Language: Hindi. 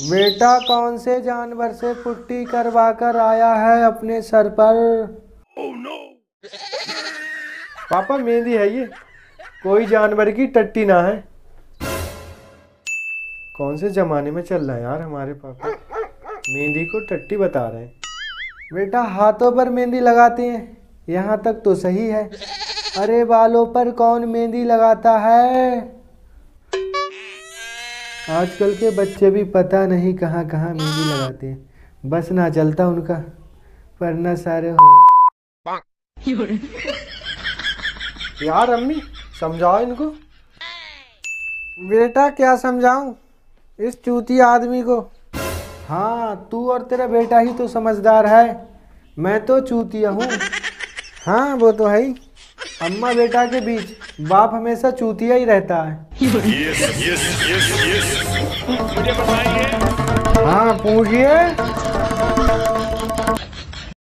बेटा कौन से जानवर से पुट्टी करवा कर आया है अपने सर पर? Oh, no. पापा मेहंदी है ये। कोई जानवर की टट्टी ना है। कौन से जमाने में चल रहा है यार हमारे पापा? मेहंदी को टट्टी बता रहे हैं। बेटा हाथों पर मेहंदी लगाते हैं। यहाँ तक तो सही है। अरे बालों पर कौन मेहंदी लगाता है? आजकल के बच्चे भी पता नहीं कहाँ कहाँ मेहंदी लगाते हैं। बस ना चलता उनका पर न सारे हो यार अम्मी समझाओ इनको। बेटा क्या समझाऊं? इस चूती आदमी को। हाँ तू और तेरा बेटा ही तो समझदार है। मैं तो चूतिया हूँ। हाँ वो तो है ही। अम्मा बेटा के बीच बाप हमेशा चूतिया ही रहता है। मुझे हाँ पूछिए।